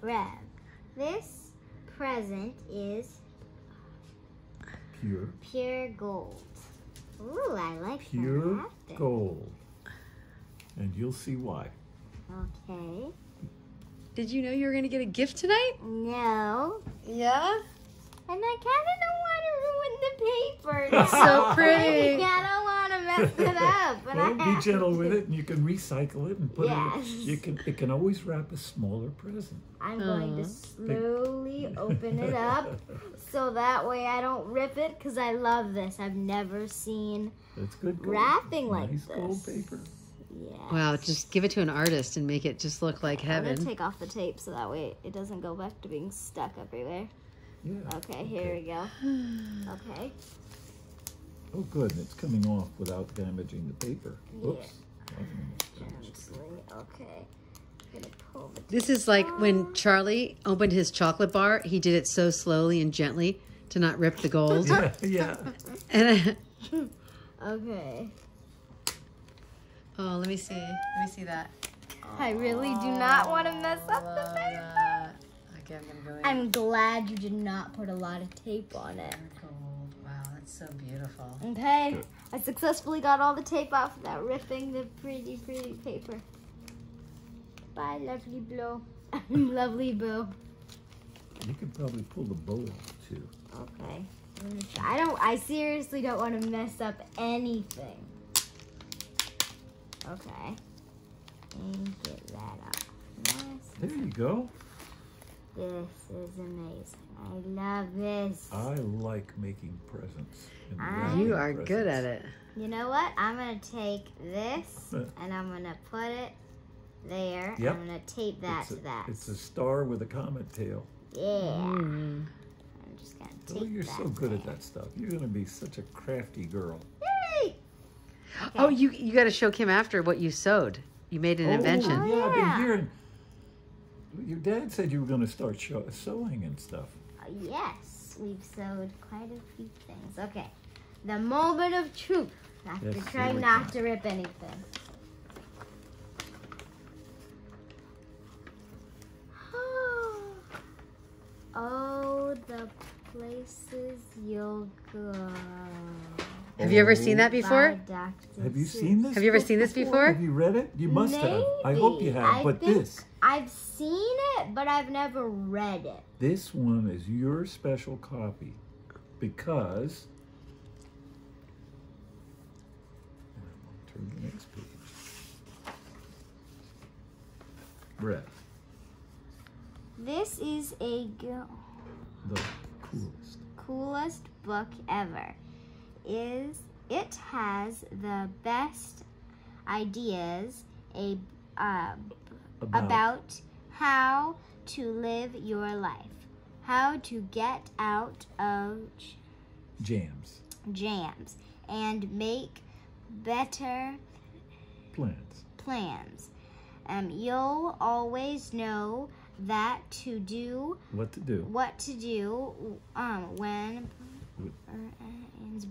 Rev, this present is Pure, pure gold. Ooh, I like pure wrapping. gold. And you'll see why. Okay. Did you know you were going to get a gift tonight? No. Yeah. And I kind of don't want to ruin the paper. It's so pretty. I don't want to mess it up. But Well, I be gentle with it, and you can recycle it and put Yes. it. You can. It can always wrap a smaller present. I'm going to Aw. slowly open it up so that way I don't rip it because I love this. I've never seen That's good. Gold. wrapping like this. gold paper. Yeah. Wow, just give it to an artist and make it just look like heaven. I'm gonna take off the tape so that way it doesn't go back to being stuck everywhere. Yeah. Okay, here we go. Okay. Oh, good. It's coming off without damaging the paper. Oops. Gently. Okay. I'm gonna pull the This is like when Charlie opened his chocolate bar, he did it so slowly and gently to not rip the gold. Yeah, yeah. and uh, Okay. Oh, let me see. Let me see that. I really do not want to mess up the paper. that. Okay, I'm gonna go in. I'm glad you did not put a lot of tape on it. Gold. Wow, that's so beautiful. Okay. I successfully got all the tape off without ripping the pretty, pretty paper. Bye, lovely blow. lovely bow. You could probably pull the bow off too. Okay. I'm gonna try- I don't. I seriously don't want to mess up anything. Okay. And get that up. Nice. There you go. This is amazing. I love this. I like making presents. and I- You are good at it. You know what? I'm gonna take this and I'm gonna put it there. Yep. I'm gonna tape that It's a, to that. it's a star with a comet tail. yeah. Mm. I'm just gonna Oh, you're that so good at that stuff. You're gonna be such a crafty girl. Yay! Oh, you you got to show Kim after what you sewed. You made an Oh, invention. Yeah, I've been yeah. hearing. Your dad said you were going to start show, sewing and stuff. Uh, yes, we've sewed quite a few things. Okay. The moment of truth. I have Yes, to try not go. to rip anything. oh, the places you'll go. Have you ever seen that before? Have you seen this? Have you ever seen this before? Have you read it? You must have. I hope you have. I but this, I've seen it, but I've never read it. this one is your special copy because. Turn the next page. Brett, This is a go- the coolest. coolest book ever. Is it has the best ideas a uh, About, about how to live your life, how to get out of jams, jams, and make better plans. plans. Um, you'll always know that to do What to do? what to do um, when Uh,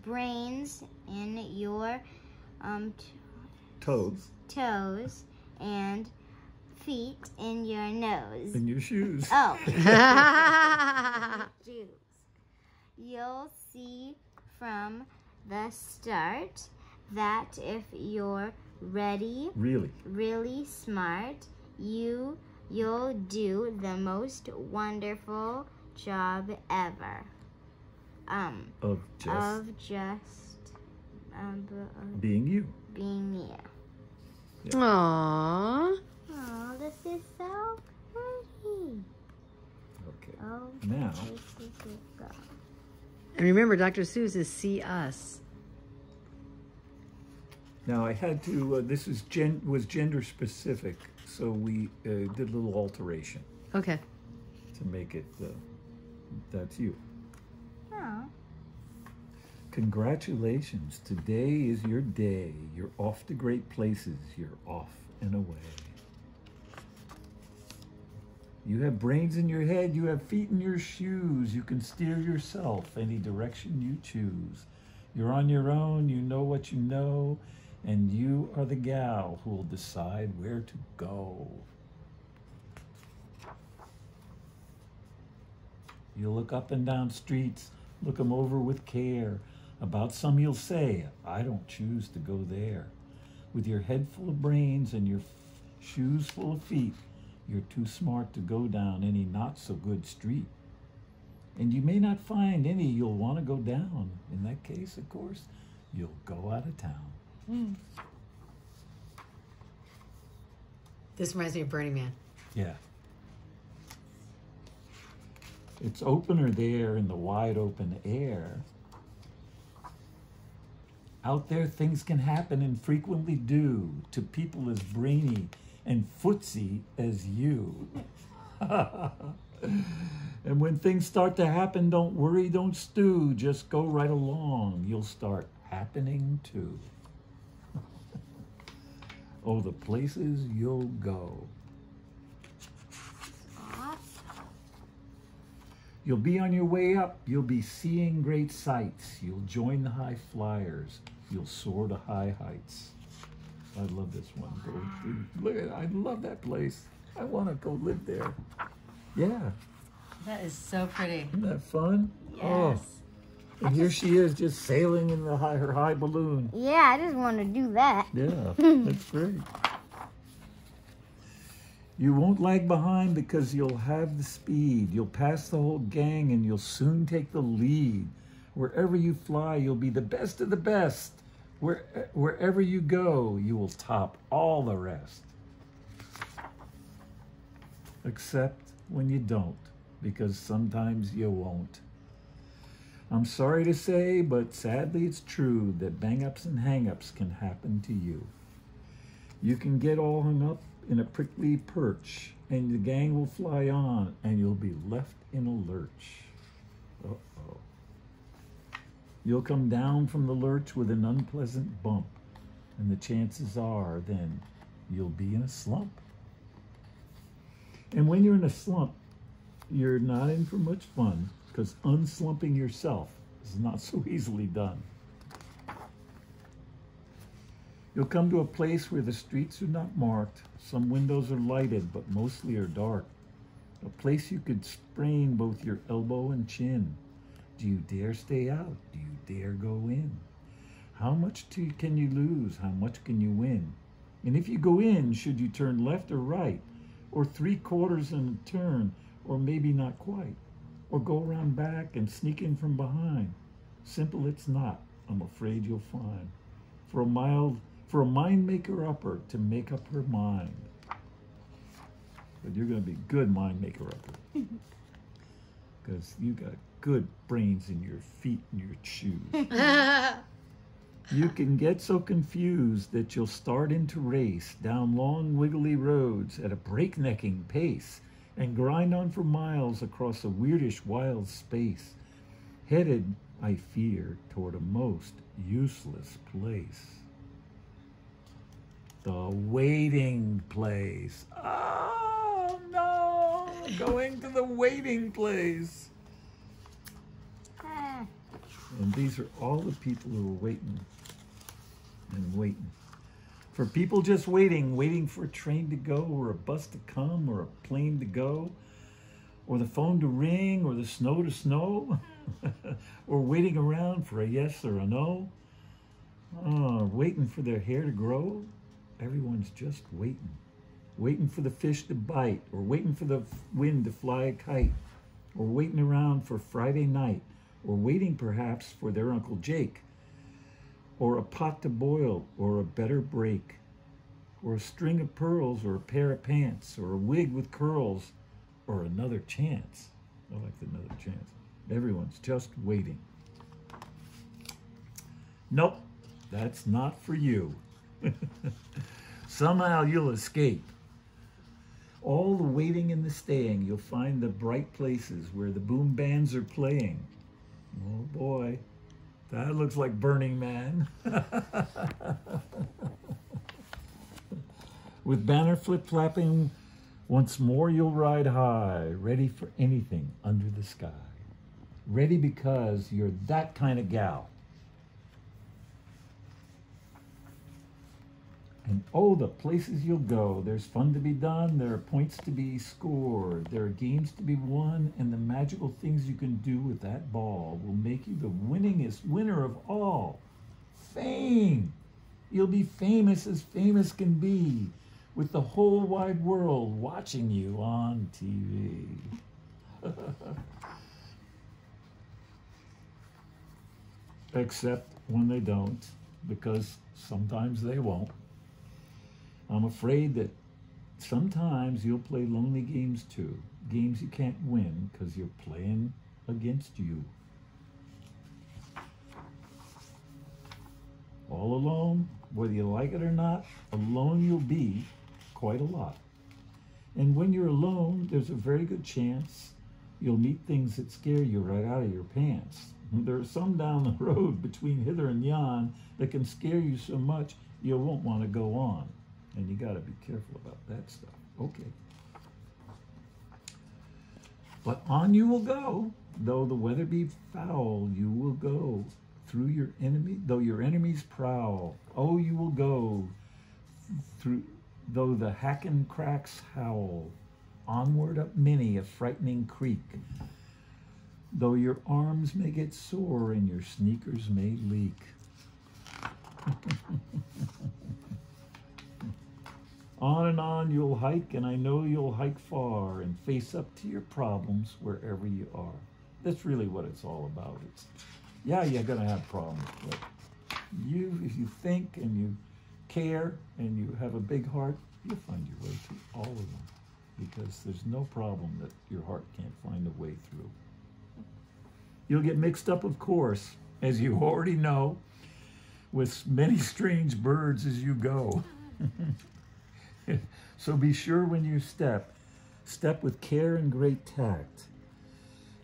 brains in your um, Toes toes and feet in your nose. in your shoes. Oh, shoes. You'll see from the start that if you're ready, Really? really smart, you you'll do the most wonderful job ever. Um, Of just of just um, b- uh, being you. being you. Aww. Oh, this is so pretty. Okay. Oh, Now- this is it go. And remember, Dr. Seuss is see us. Now I had to. Uh, this is gen was gender specific, so we uh, did a little alteration Okay. to make it. Uh, that's you. Congratulations! Today is your day. You're off to great places. You're off and away. You have brains in your head. You have feet in your shoes. You can steer yourself any direction you choose. You're on your own. You know what you know. And you are the gal who will decide where to go. You'll look up and down streets, look 'em over with care. About some you'll say, I don't choose to go there. With your head full of brains and your f- shoes full of feet, you're too smart to go down any not so good street. And you may not find any you'll want to go down. In that case, of course, you'll go out of town. Hmm. This reminds me of Burning Man. Yeah. It's opener there in the wide open air. Out there, things can happen and frequently do to people as brainy and footsy as you. and when things start to happen, don't worry, don't stew, just go right along. You'll start happening too. oh, the places you'll go. You'll be on your way up. You'll be seeing great sights. You'll join the high flyers. You'll soar to high heights. I love this one. Go, look at, I love that place. I want to go live there. Yeah, That is so pretty. isn't that fun? Oh. Yes. Oh, and here she is, just sailing in the high, her high balloon. Yeah, I just want to do that. Yeah, that's great. You won't lag behind because you'll have the speed. You'll pass the whole gang and you'll soon take the lead. Wherever you fly, you'll be the best of the best. Where, wherever you go, you will top all the rest. Except when you don't, because sometimes you won't. I'm sorry to say, but sadly it's true that bang ups and hang ups can happen to you. You can get all hung up in a prickly perch, and the gang will fly on, and you'll be left in a lurch. Uh oh. You'll come down from the lurch with an unpleasant bump, and the chances are then you'll be in a slump. And when you're in a slump, you're not in for much fun because unslumping yourself is not so easily done. You'll come to a place where the streets are not marked. Some windows are lighted, but mostly are dark. A place you could sprain both your elbow and chin. Do you dare stay out? Do you dare go in? How much to, can you lose? How much can you win? And if you go in, should you turn left or right? Or three quarters and a turn? Or maybe not quite? Or go around back and sneak in from behind? Simple it's not, I'm afraid you'll find. For a mild for a mind maker upper to make up her mind. But you're going to be good mind maker upper. Because you got good brains in your feet and your shoes. You can get so confused that you'll start into race down long wiggly roads at a breaknecking pace and grind on for miles across a weirdish wild space, headed, I fear, toward a most useless place. The waiting place. Oh no! Going to the waiting place. And these are all the people who are waiting and waiting. For people just waiting, waiting for a train to go, or a bus to come, or a plane to go, or the phone to ring, or the snow to snow, or waiting around for a yes or a no, oh, waiting for their hair to grow. Everyone's just waiting. Waiting for the fish to bite, or waiting for the wind to fly a kite, or waiting around for Friday night, or waiting perhaps for their Uncle Jake, or a pot to boil, or a better break, or a string of pearls, or a pair of pants, or a wig with curls, or another chance. I like the another chance. Everyone's just waiting. Nope, that's not for you. Somehow you'll escape. All the waiting and the staying, you'll find the bright places where the boom bands are playing. Oh boy, that looks like Burning Man. With banner flip flapping, once more you'll ride high, ready for anything under the sky. Ready because you're that kind of gal. And oh, the places you'll go. There's fun to be done. There are points to be scored. There are games to be won. And the magical things you can do with that ball will make you the winningest winner of all. Fame. You'll be famous as famous can be, with the whole wide world watching you on TV. Except when they don't, because sometimes they won't. I'm afraid that sometimes you'll play lonely games too. Games you can't win because you're playing against you. All alone, whether you like it or not, alone you'll be quite a lot. And when you're alone, there's a very good chance you'll meet things that scare you right out of your pants. There are some down the road between hither and yon that can scare you so much you won't want to go on. And you got to be careful about that stuff. Okay. But on you will go, though the weather be foul, you will go through your enemy, though your enemies prowl. Oh, you will go through, though the Hakken-Kraks howl. Onward up many a frightening creek. Though your arms may get sore and your sneakers may leak. on and on you'll hike, and I know you'll hike far and face up to your problems wherever you are. That's really what it's all about. It's, yeah, you're going to have problems, but you, if you think and you care and you have a big heart, you'll find your way through all of them because there's no problem that your heart can't find a way through. You'll get mixed up, of course, as you already know, with many strange birds as you go. so be sure when you step, step with care and great tact.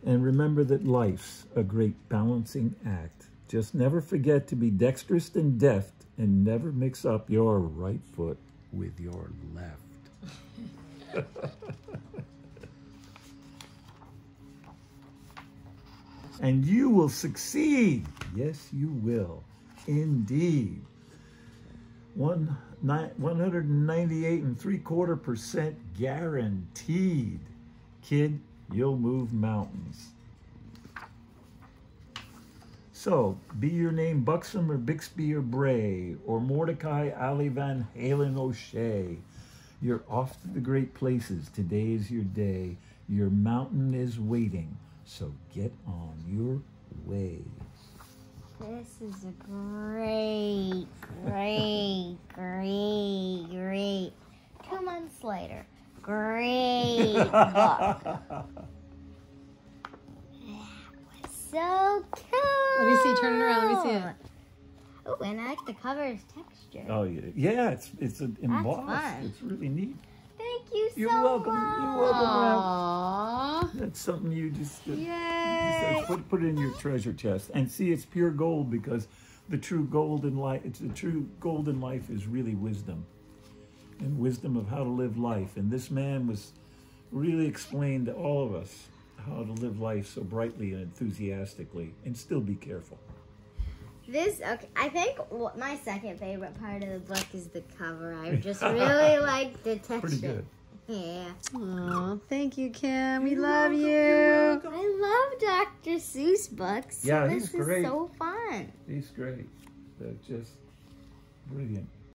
And remember that life's a great balancing act. Just never forget to be dexterous and deft and never mix up your right foot with your left. and you will succeed. Yes, you will. Indeed. One, 198 and three quarter percent guaranteed. Kid, you'll move mountains. So, be your name Buxbaum or Bixby or Bray or Mordecai Ali Van Allen O'Shea. You're off to the great places. Today is your day. Your mountain is waiting. So get on your way. This is a great, great, great, great. Two months later, great book. That was so cool. Let me see. Turn it around. Let me see it. Oh, and I like the cover's texture. Oh yeah, yeah. It's it's an embossed. fun. It's really neat. Thank you so You're welcome. much. You're welcome. Ralph. That's something you just, uh, just put put it in your treasure chest and see it's pure gold because the true gold in life. It's the true gold in life is really wisdom, and wisdom of how to live life. And this man was really explained to all of us how to live life so brightly and enthusiastically, and still be careful. This okay. I think my second favorite part of the book is the cover. I just really like the texture. Pretty good. Yeah. Aw, thank you, Kim. We love welcome, you. I love Dr. Seuss books. Yeah, this he's is great. so fun. He's great. They're just brilliant.